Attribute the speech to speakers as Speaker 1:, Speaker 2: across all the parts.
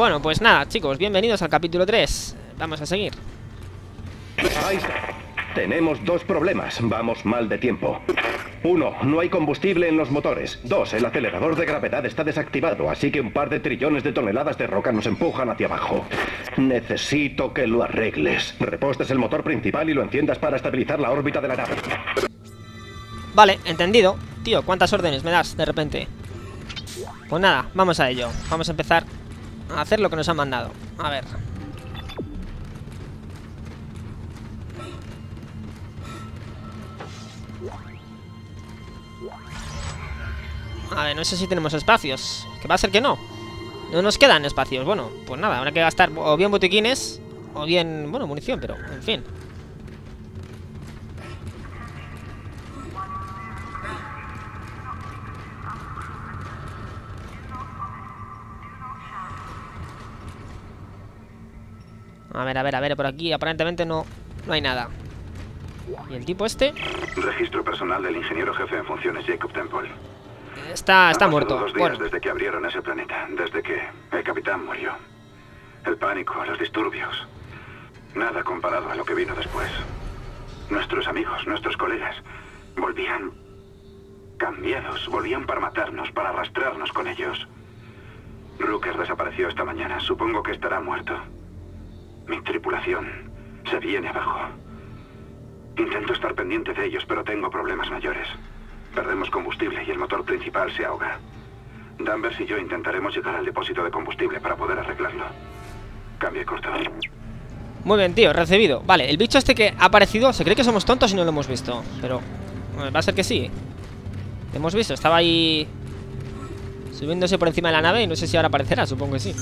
Speaker 1: Bueno, pues nada, chicos, bienvenidos al capítulo 3. Vamos a seguir.
Speaker 2: Isaac, tenemos dos problemas. Vamos mal de tiempo. Uno, no hay combustible en los motores. Dos, el acelerador de gravedad está desactivado, así que un par de trillones de toneladas de roca nos empujan hacia abajo. Necesito que lo arregles. Repostes el motor principal y lo enciendas para estabilizar la órbita de la nave.
Speaker 1: Vale, entendido. Tío, ¿cuántas órdenes me das de repente? Pues nada, vamos a ello. Vamos a empezar hacer lo que nos han mandado. A ver. A ver, no sé si tenemos espacios. Que va a ser que no. No nos quedan espacios. Bueno, pues nada, habrá que gastar o bien botiquines o bien, bueno, munición, pero en fin. A ver, a ver, a ver, por aquí aparentemente no, no hay nada. ¿Y el tipo este?
Speaker 3: Registro personal del ingeniero jefe en funciones Jacob Temple.
Speaker 1: Está, está
Speaker 3: Han
Speaker 1: muerto.
Speaker 3: dos días
Speaker 1: Bueno,
Speaker 3: desde que abrieron ese planeta, desde que el capitán murió. El pánico, los disturbios. Nada comparado a lo que vino después. Nuestros amigos, nuestros colegas, volvían cambiados, volvían para matarnos, para arrastrarnos con ellos. Rooker desapareció esta mañana. Supongo que estará muerto. Mi tripulación se viene abajo. Intento estar pendiente de ellos, pero tengo problemas mayores. Perdemos combustible y el motor principal se ahoga. Danvers y yo intentaremos llegar al depósito de combustible para poder arreglarlo. Cambio corto.
Speaker 1: muy bien, tío, recibido. Vale, el bicho este que ha aparecido, se cree que somos tontos y no lo hemos visto. Pero eh, va a ser que sí. Lo hemos visto, estaba ahí subiéndose por encima de la nave y no sé si ahora aparecerá, supongo que sí.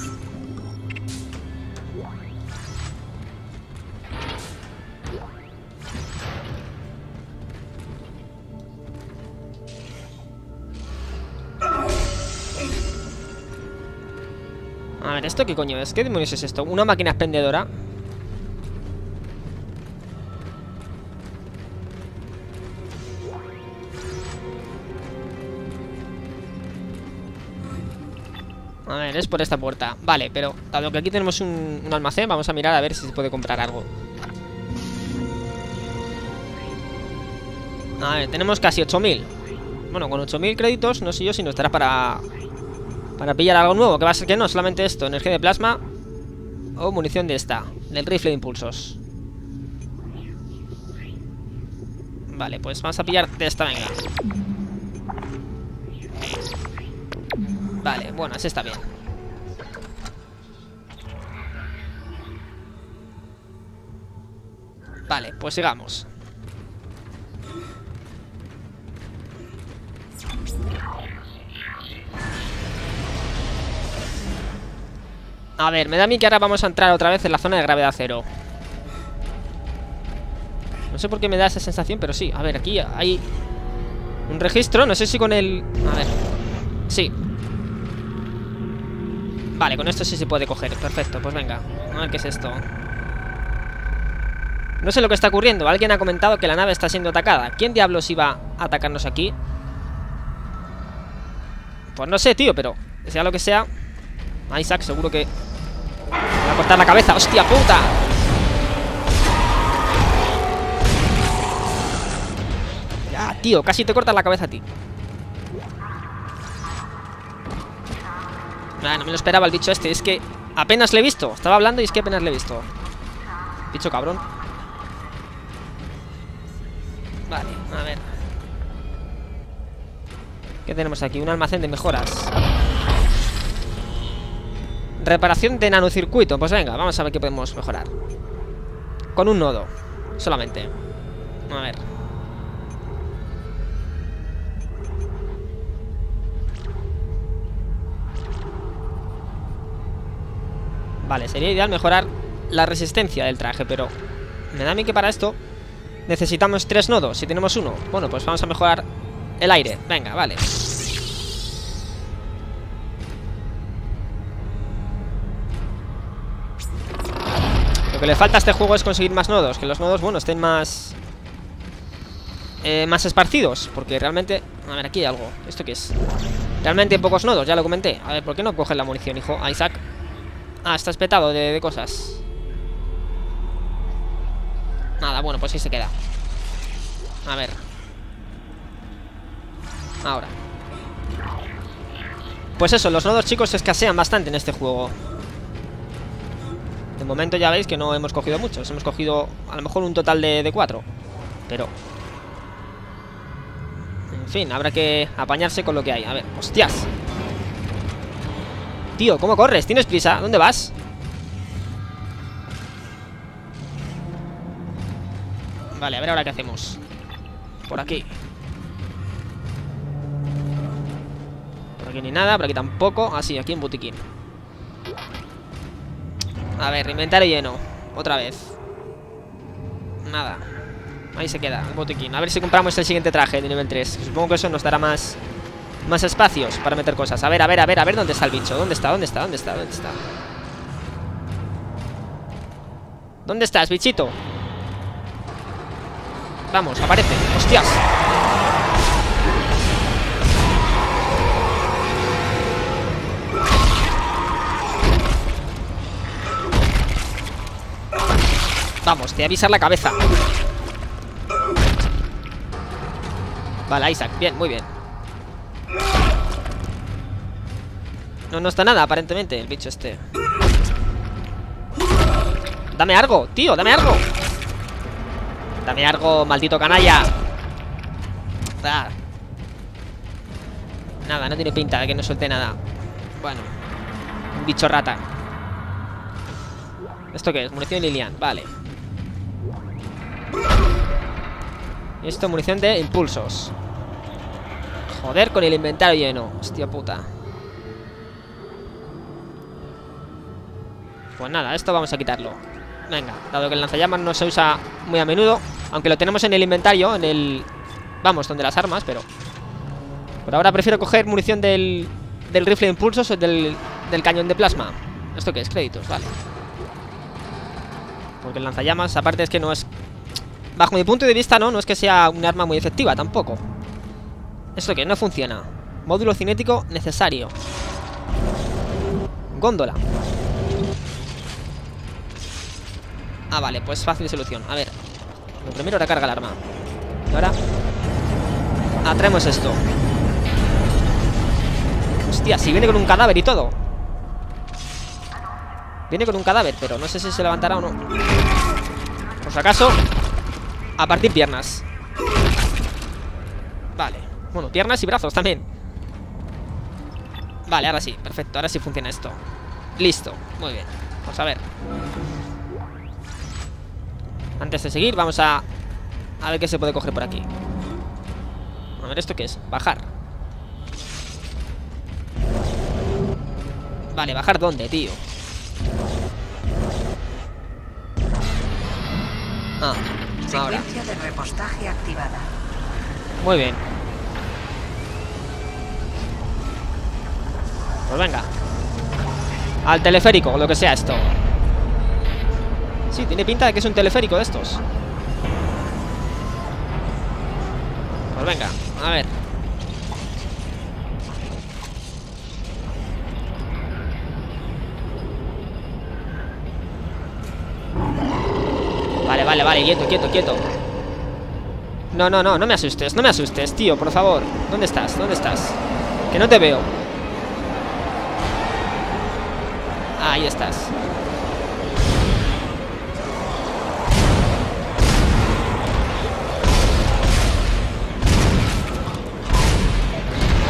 Speaker 1: ¿Esto qué coño es? ¿Qué demonios es esto? ¿Una máquina expendedora? A ver, es por esta puerta Vale, pero dado que aquí tenemos un, un almacén Vamos a mirar a ver si se puede comprar algo A ver, tenemos casi 8000 Bueno, con 8000 créditos No sé yo si nos estará para Para pillar algo nuevo Que va a ser que no, solamente esto Energía de plasma O munición de esta Del rifle de impulsos. Vale, pues vamos a pillar de esta, venga. Vale, bueno, así está bien. Vale, pues sigamos A ver, me da a mí que ahora vamos a entrar otra vez en la zona de gravedad cero. No sé por qué me da esa sensación, pero sí. A ver, aquí hay un registro, no sé si con el... A ver. Sí. Vale, con esto sí se puede coger. Perfecto, pues venga. A ver qué es esto No sé lo que está ocurriendo. Alguien ha comentado que la nave está siendo atacada. ¿Quién diablos iba a atacarnos aquí? Pues no sé, tío, pero Sea lo que sea Isaac seguro que cortar la cabeza. ¡Hostia puta! Ya, tío, casi te cortas la cabeza a ti. No me lo esperaba el bicho este. Es que apenas le he visto. Estaba hablando y es que apenas le he visto. Bicho cabrón. Vale, a ver. ¿Qué tenemos aquí? Un almacén de mejoras Reparación de nanocircuito Pues venga, vamos a ver qué podemos mejorar Con un nodo Solamente A ver Vale, sería ideal mejorar la resistencia del traje, pero me da a mí que para esto necesitamos tres nodos. Si tenemos uno, bueno, pues vamos a mejorar el aire. Venga, vale. Le falta a este juego es conseguir más nodos. Que los nodos, bueno, estén más... eh, más esparcidos. Porque realmente... A ver, aquí hay algo. ¿Esto qué es? Realmente pocos nodos, ya lo comenté. A ver, ¿por qué no cogen la munición, hijo? Isaac. Ah, está espetado de, de cosas. Nada, bueno, pues ahí se queda. A ver. Ahora. Pues eso, los nodos chicos escasean bastante en este juego. De momento ya veis que no hemos cogido muchos. Hemos cogido a lo mejor un total de, de cuatro. Pero... En fin, habrá que apañarse con lo que hay. A ver, hostias. Tío, ¿cómo corres? ¿Tienes prisa? ¿Dónde vas? Vale, a ver ahora qué hacemos. Por aquí. Por aquí ni nada, por aquí tampoco. Ah, sí, aquí en botiquín. A ver, inventario lleno. Otra vez. Nada. Ahí se queda, el botiquín. A ver si compramos el siguiente traje de nivel 3. Supongo que eso nos dará más... Más espacios para meter cosas. A ver, a ver, a ver, a ver dónde está el bicho. ¿Dónde está? ¿Dónde está? ¿Dónde está? ¿Dónde está? ¿Dónde estás, bichito? Vamos, aparece. ¡Hostias! Vamos, te avisar la cabeza. Vale, Isaac, bien, muy bien. No, no está nada, aparentemente, el bicho este. Dame algo, tío, dame algo. Dame algo, maldito canalla. Nada, no tiene pinta de que no suelte nada. Bueno. Un bicho rata. ¿Esto qué es? Munición Lilian, vale. Esto, munición de impulsos. Joder, con el inventario lleno. Hostia puta. Pues nada, esto vamos a quitarlo. Venga, dado que el lanzallamas no se usa muy a menudo Aunque lo tenemos en el inventario En el... Vamos, donde las armas, pero... Por ahora prefiero coger munición del... Del rifle de impulsos o del, del cañón de plasma ¿Esto qué es? Créditos, vale Porque el lanzallamas, aparte es que no es... Bajo mi punto de vista, no, no es que sea un arma muy efectiva tampoco. ¿Esto qué? No funciona. Módulo cinético necesario. Góndola. Ah, vale, pues fácil solución. A ver, lo primero recarga el arma. Y ahora Atraemos esto. Hostia, si viene con un cadáver y todo. Viene con un cadáver, pero no sé si se levantará o no. Por si acaso A partir piernas. Vale. Bueno, piernas y brazos también. Vale, ahora sí, perfecto Ahora sí funciona esto. Listo, muy bien. Vamos a ver. Antes de seguir, vamos a... A ver qué se puede coger por aquí. A ver, ¿esto qué es? Bajar. Vale, ¿bajar dónde, tío? Ah, ahora.
Speaker 4: Secuencia de repostaje activada.
Speaker 1: Muy bien. Pues venga. Al teleférico, lo que sea esto. Sí, tiene pinta de que es un teleférico de estos. Pues venga, a ver Quieto, quieto, quieto. No, no, no, no me asustes, no me asustes, tío, por favor. ¿Dónde estás? ¿Dónde estás? Que no te veo. Ahí estás.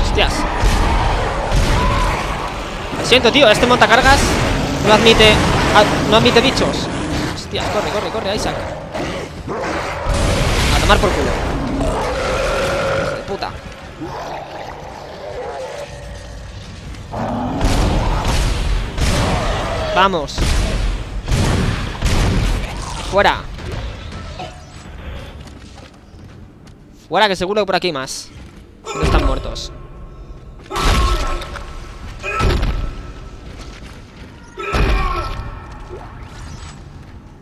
Speaker 1: Hostias. Lo siento, tío, este montacargas No admite ah, No admite bichos. Hostias, corre, corre, corre, Isaac tomar por culo. De puta. Vamos. Fuera. Fuera, que seguro que por aquí más. Están muertos.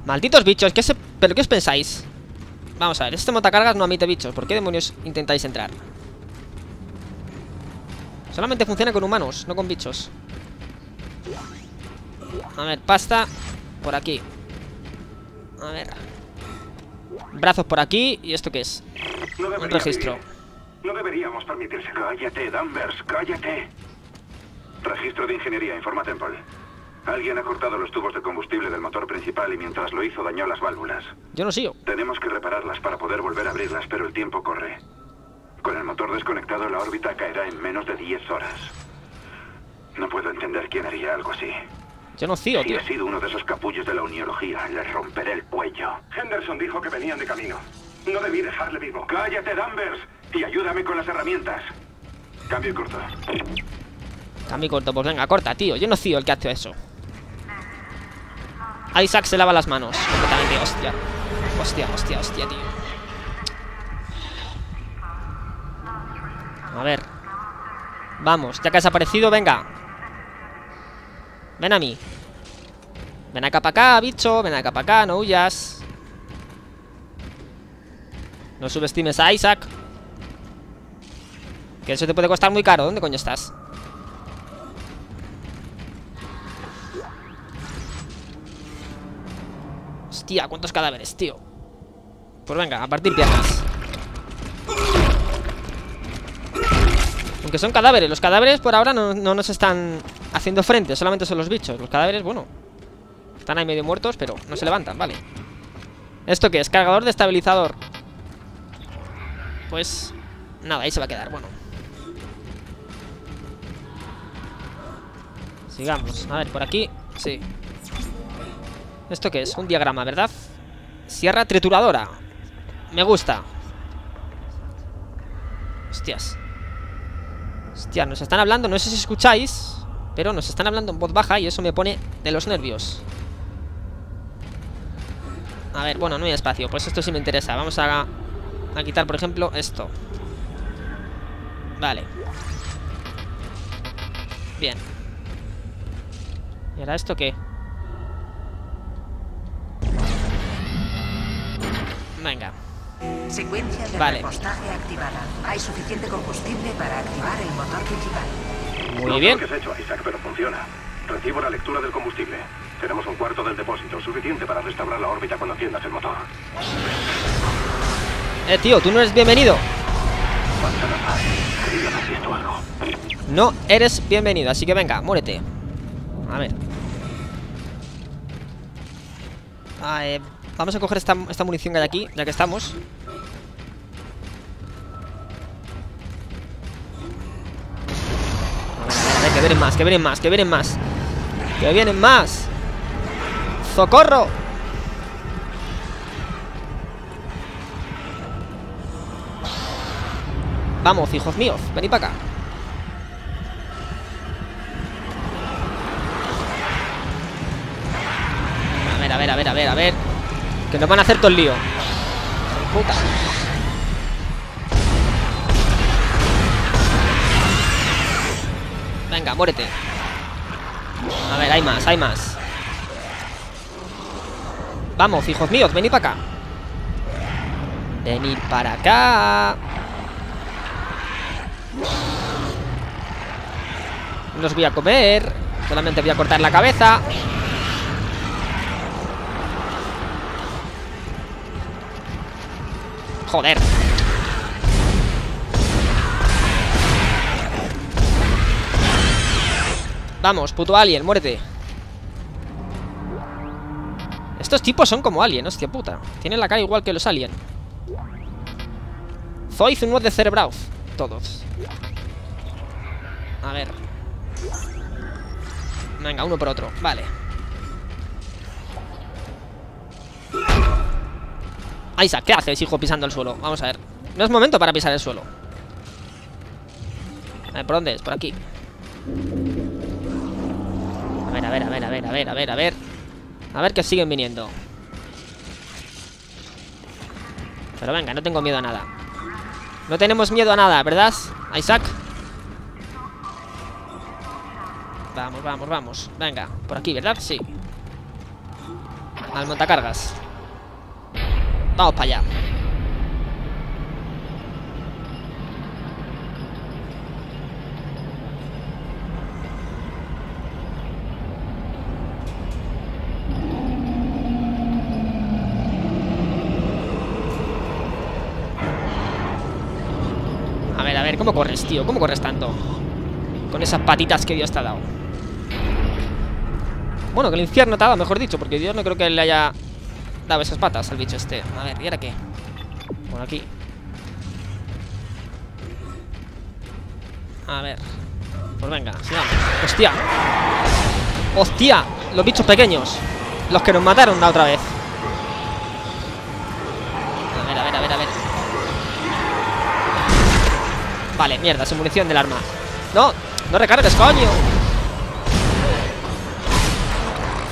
Speaker 1: Malditos bichos, ¿qué se... ¿pero qué os pensáis? Vamos a ver, este montacargas no admite bichos ¿Por qué demonios intentáis entrar? Solamente funciona con humanos, no con bichos A ver, pasta por aquí. A ver. Brazos por aquí. ¿Y esto qué es?
Speaker 3: No
Speaker 1: Un registro.
Speaker 3: No deberíamos permitirse. Cállate, Danvers, cállate. Registro de ingeniería, informa Temple. Alguien ha cortado los tubos de combustible del motor principal y mientras lo hizo dañó las válvulas.
Speaker 1: Yo no sigo.
Speaker 3: Tenemos que repararlas para poder volver a abrirlas, pero el tiempo corre. Con el motor desconectado, la órbita caerá en menos de 10 horas. No puedo entender quién haría algo así.
Speaker 1: Yo no sigo,
Speaker 3: Si
Speaker 1: tío.
Speaker 3: he sido uno de esos capullos de la uniología, les romperé el cuello. Henderson dijo que venían de camino. No debí dejarle vivo. ¡Cállate, Danvers! Y ayúdame con las herramientas. Cambio y corto.
Speaker 1: Cambio corto, pues venga, corta, tío. Yo no sigo el que hace eso. Isaac se lava las manos. Completamente, hostia. Hostia, hostia, hostia, tío. A ver. Vamos, ya que has aparecido, venga. Ven a mí. Ven acá para acá, bicho. Ven acá para acá, no huyas. No subestimes a Isaac. Que eso te puede costar muy caro. ¿Dónde coño estás? Hostia, cuántos cadáveres, tío. Pues venga, a partir piernas. Aunque son cadáveres, los cadáveres por ahora no, no nos están haciendo frente, solamente son los bichos. Los cadáveres, bueno, están ahí medio muertos, pero no se levantan, vale. ¿Esto qué es? Cargador de estabilizador. Pues nada, ahí se va a quedar, bueno. Sigamos, a ver, por aquí, sí. ¿Esto qué es? Un diagrama, ¿verdad? Sierra trituradora. Me gusta. Hostias. Hostia, nos están hablando, no sé si escucháis, pero nos están hablando en voz baja y eso me pone de los nervios. A ver, bueno, no hay espacio, pues esto sí me interesa. Vamos a, a quitar, por ejemplo, esto. Vale. Bien. ¿Y ahora esto qué? Venga.
Speaker 4: Secuencia de
Speaker 1: Vale.
Speaker 4: repostaje activada. Hay suficiente combustible para activar el motor principal.
Speaker 1: Muy
Speaker 3: no
Speaker 1: bien.
Speaker 3: lo que has hecho, Isaac, pero funciona. Recibo la lectura del combustible. Tenemos un cuarto del depósito, suficiente para restaurar la órbita cuando enciendas el motor.
Speaker 1: Eh, tío, tú no eres bienvenido. No eres bienvenido, así que venga, muérete. A ver. Ah, eh, vamos a coger esta, esta munición que hay aquí, ya que estamos. Ver, que vienen más, que vienen más, que vienen más. Que vienen más. ¡Socorro! Vamos, hijos míos, venid para acá. A ver, a ver, a ver, a ver, a ver. Que nos van a hacer todo el lío. Puta. Venga, muérete. A ver, hay más, hay más. Vamos, hijos míos, venid para acá. Venid para acá. No os voy a comer. Solamente voy a cortar la cabeza. Joder. Vamos, puto alien, muérete. Estos tipos son como alien, hostia puta. Tienen la cara igual que los alien. Zoiz, uno de cerebrauz. Todos. A ver. Venga, uno por otro. Vale. Isaac, ¿qué haces, hijo, pisando el suelo? Vamos a ver. No es momento para pisar el suelo. A ver, ¿por dónde es? Por aquí. A ver, a ver, a ver, a ver, a ver, a ver, a ver. A ver que siguen viniendo. Pero venga, no tengo miedo a nada. No tenemos miedo a nada, ¿verdad, Isaac? Vamos, vamos, vamos. Venga, por aquí, ¿verdad? Sí. Al montacargas. Vamos para allá. A ver, a ver, ¿cómo corres, tío? ¿Cómo corres tanto? Con esas patitas que Dios te ha dado. Bueno, que el infierno te ha dado, mejor dicho, porque Dios no creo que le haya dado esas patas al bicho este. A ver, ¿y ahora qué? Por aquí. A ver. Pues venga, sigamos. ¡Hostia! ¡Hostia! Los bichos pequeños. Los que nos mataron la otra vez. A ver, a ver, a ver, a ver. Vale, mierda, sin munición del arma. ¡No! ¡No recargues, coño!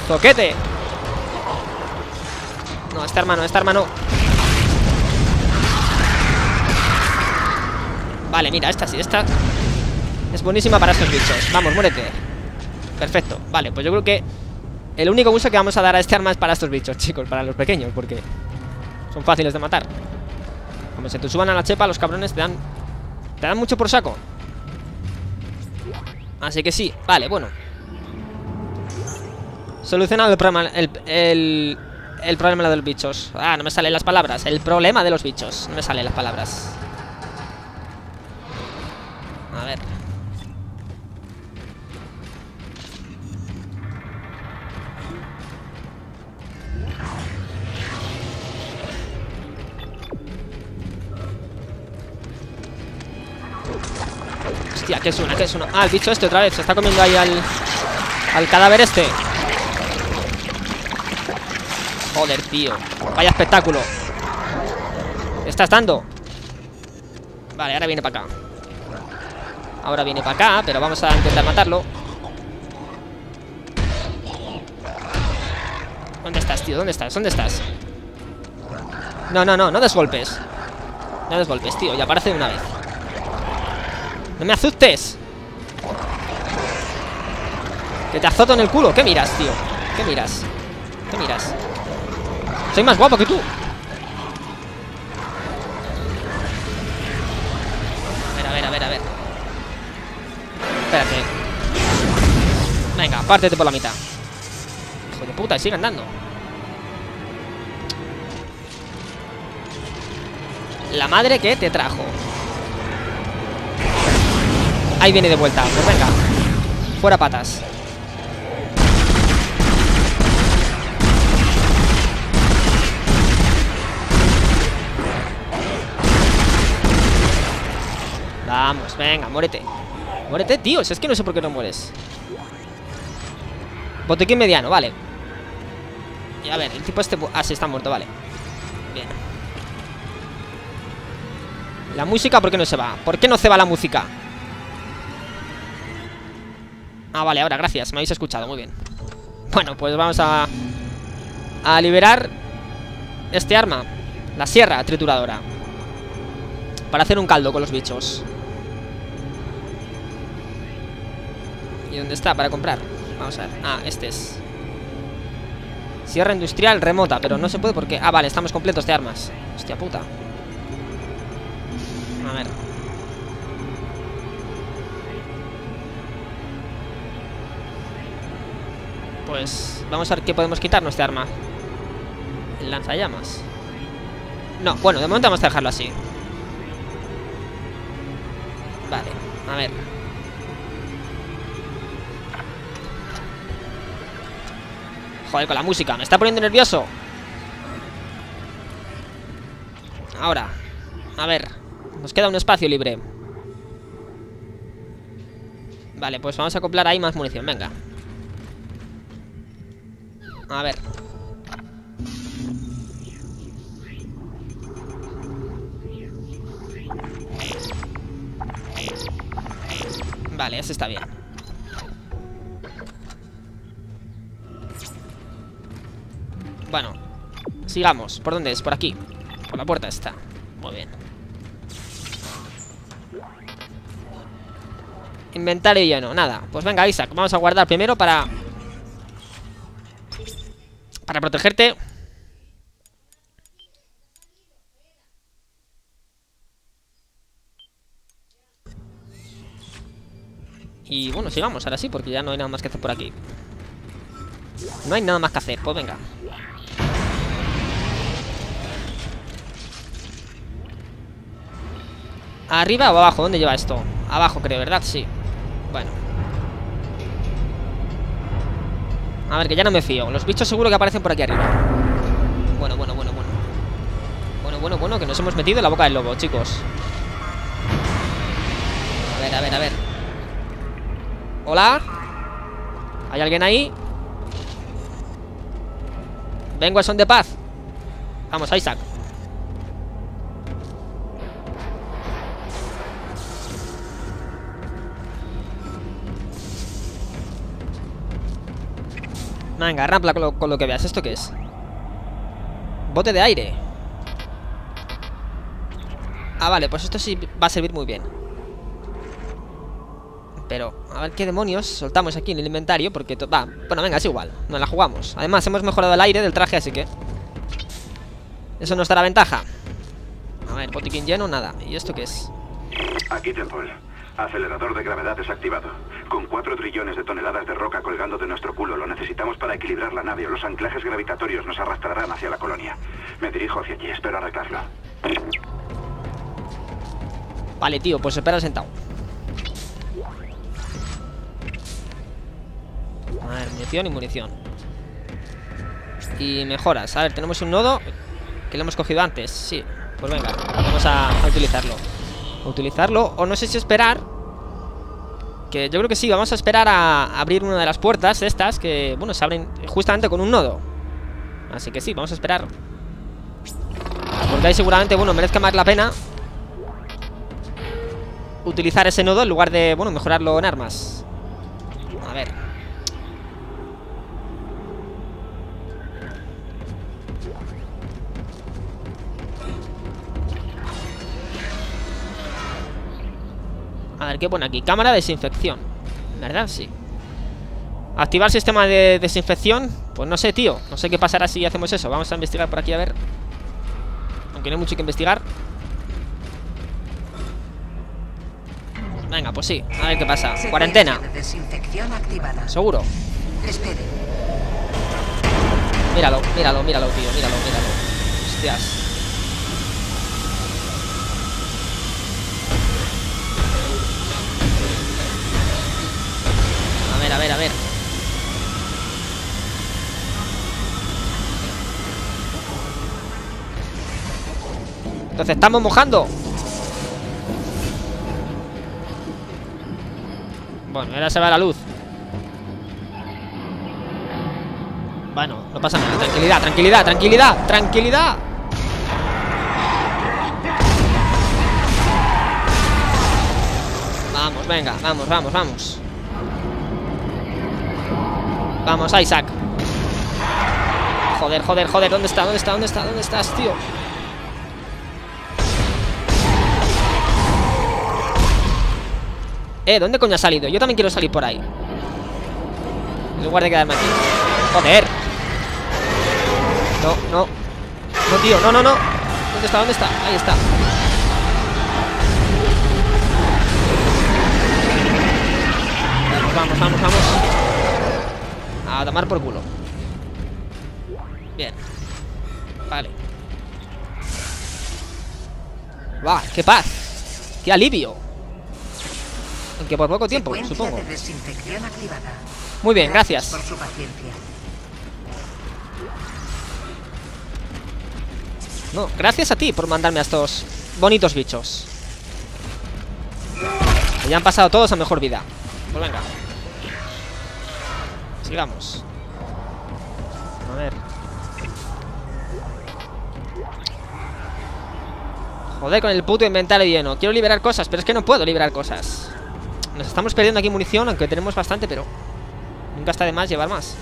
Speaker 1: ¡Zoquete! No, esta arma no, esta arma no. Vale, mira, esta sí, esta es buenísima para estos bichos. Vamos, muérete. Perfecto. Vale, pues yo creo que el único uso que vamos a dar a este arma es para estos bichos, chicos, para los pequeños, porque son fáciles de matar. Como se te suban a la chepa, los cabrones te dan te dan mucho por saco. Así que sí, vale, bueno. Solucionado el problema, el, el problema de los bichos. Ah, no me salen las palabras. El problema de los bichos. No me salen las palabras. A ver. Hostia, ¿qué es una? ¿Qué es una? Ah, el bicho este otra vez. Se está comiendo ahí al... Al cadáver este. Joder, tío. Vaya espectáculo. ¿Le estás dando? Vale, ahora viene para acá. Ahora viene para acá, pero vamos a intentar matarlo. ¿Dónde estás, tío? ¿Dónde estás? ¿Dónde estás? No, no, no, no des golpes. No des golpes, tío. Ya aparece de una vez. ¡No me asustes! Que te azoto en el culo. ¿Qué miras, tío? ¿Qué miras? ¿Qué miras? Soy más guapo que tú. A ver, a ver, a ver, a ver. Espérate. Venga, pártete por la mitad. Hijo de puta, sigue andando. La madre que te trajo. Ahí viene de vuelta. Pues venga. Fuera patas. Venga, muérete. Muérete, tío. Es que no sé por qué no mueres. Botequín mediano, vale. Y a ver, el tipo este... Ah, sí, está muerto, vale. Bien. La música, ¿por qué no se va? ¿Por qué no se va la música? Ah, vale, ahora, gracias, me habéis escuchado, muy bien Bueno, pues vamos a A liberar Este arma, la sierra trituradora Para hacer un caldo con los bichos ¿Y dónde está para comprar? Vamos a ver, ah, este es. Sierra industrial remota Pero no se puede porque... Ah, vale, estamos completos de armas. Hostia puta. A ver. Pues vamos a ver qué podemos quitarnos este arma. El lanzallamas. No, bueno, de momento vamos a dejarlo así. Vale, a ver Joder, con la música, me está poniendo nervioso Ahora A ver Nos queda un espacio libre Vale, pues vamos a acoplar ahí más munición, venga a ver. Vale, ese está bien. Bueno, sigamos. ¿Por dónde es? Por aquí. Por la puerta está. Muy bien. Inventario lleno, nada. Pues venga, Isaac, vamos a guardar primero para para protegerte Y bueno, sigamos, ahora sí, porque ya no hay nada más que hacer por aquí No hay nada más que hacer, pues venga ¿Arriba o abajo? ¿Dónde lleva esto? Abajo creo, ¿verdad? Sí. Bueno. A ver, que ya no me fío. Los bichos seguro que aparecen por aquí arriba. Bueno, bueno, bueno, bueno. Bueno, bueno, bueno Que nos hemos metido en la boca del lobo, chicos. A ver, a ver, a ver. Hola. ¿Hay alguien ahí? Vengo a son de paz. Vamos, Isaac Venga, rampla con lo, que veas ¿Esto qué es? Bote de aire Ah, vale, pues esto sí va a servir muy bien Pero, a ver qué demonios soltamos aquí en el inventario Porque, va, bueno, venga, es igual Nos la jugamos Además, hemos mejorado el aire del traje, así que Eso nos dará ventaja A ver, botiquín lleno, nada ¿Y esto qué es?
Speaker 3: Aquí Temple. Acelerador de gravedad desactivado. Con 4 trillones de toneladas de roca colgando de nuestro culo, lo necesitamos para equilibrar la nave o los anclajes gravitatorios nos arrastrarán hacia la colonia. Me dirijo hacia allí, espero arreglarlo.
Speaker 1: Vale, tío, pues espera sentado A ver, munición y munición Y mejoras A ver, tenemos un nodo Que lo hemos cogido antes, sí Pues venga, vamos a, utilizarlo Utilizarlo, o no sé si esperar Que yo creo que sí Vamos a esperar a abrir una de las puertas Estas que, bueno, se abren justamente con un nodo Así que sí, vamos a esperar Porque ahí seguramente, bueno, merezca más la pena utilizar ese nodo en lugar de, bueno, mejorarlo en armas. A ver. A ver, ¿qué pone aquí? Cámara de desinfección. ¿Verdad? Sí. Activar sistema de desinfección. Pues no sé, tío. No sé qué pasará si hacemos eso. Vamos a investigar por aquí a ver. Aunque no hay mucho que investigar. Venga, pues sí. A ver qué pasa. Cuarentena.
Speaker 4: de desinfección activada.
Speaker 1: Seguro.
Speaker 4: Espere.
Speaker 1: Míralo, míralo, míralo, tío. Míralo, míralo. Hostias. A ver, a ver. Entonces estamos mojando. Bueno, ahora se va la luz. Bueno, no pasa nada. Tranquilidad, tranquilidad, tranquilidad, tranquilidad. Vamos, venga, vamos, vamos, vamos. Vamos, Isaac. Joder, joder, joder. ¿Dónde está? ¿Dónde está? ¿Dónde está? ¿Dónde estás, tío? Eh, ¿dónde coño ha salido? Yo también quiero salir por ahí. En lugar de quedarme aquí. Joder. No, no. No, tío, no, no, no. ¿Dónde está? ¿Dónde está? Ahí está. Vamos, vamos, vamos. A tomar por culo. Bien. Vale. ¡Guau! ¡Qué paz! ¡Qué alivio! Aunque por poco tiempo,
Speaker 4: Secuencia
Speaker 1: supongo.
Speaker 4: de desinfección activada.
Speaker 1: Muy bien, gracias.
Speaker 4: Por su paciencia.
Speaker 1: No, gracias a ti por mandarme a estos bonitos bichos. Que ya han pasado todos a mejor vida. Pues venga. Sigamos. A ver. Joder, con el puto inventario lleno. Quiero liberar cosas, pero es que no puedo liberar cosas. Nos estamos perdiendo aquí munición, aunque tenemos bastante, pero... Nunca está de más llevar más.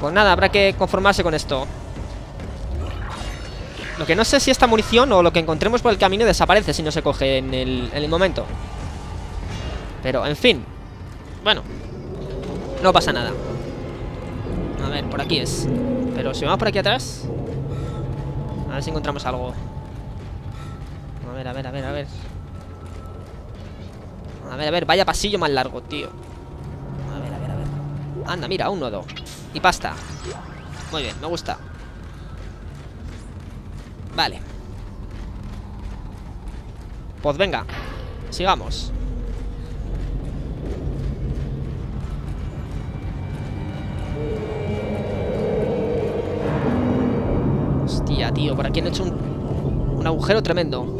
Speaker 1: Pues nada, habrá que conformarse con esto. Lo que no sé si esta munición o lo que encontremos por el camino desaparece si no se coge en el, en el momento. Pero, en fin. Bueno. No pasa nada. A ver, por aquí es. Pero si vamos por aquí atrás... A ver si encontramos algo. A ver, a ver, a ver, a ver. A ver, a ver, vaya pasillo más largo, tío. A ver, a ver, a ver. Anda, mira, un nodo. Y pasta. Muy bien, me gusta. Vale. Pues venga, sigamos. Hostia, tío, por aquí han hecho un, un agujero tremendo.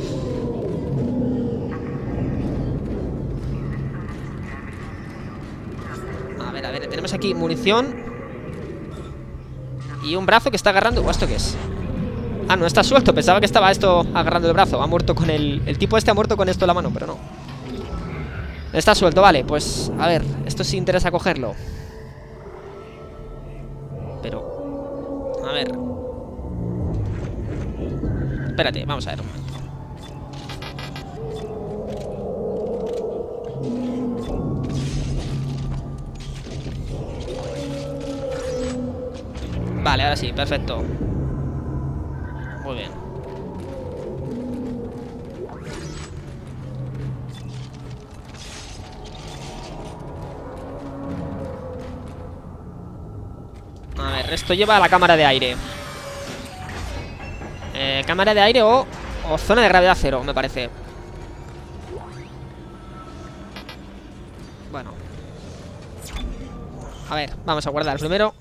Speaker 1: A ver, a ver, tenemos aquí munición Y un brazo que está agarrando ¿O esto qué es? Ah, no, está suelto, pensaba que estaba esto agarrando el brazo Ha muerto con el... El tipo este ha muerto con esto en la mano, pero no Está suelto, vale, pues... A ver, esto sí interesa cogerlo Pero... A ver. Espérate, vamos a ver Vale, ahora sí, perfecto esto lleva a la cámara de aire. Eh, Cámara de aire o, o zona de gravedad cero, me parece. Bueno. A ver, vamos a guardar primero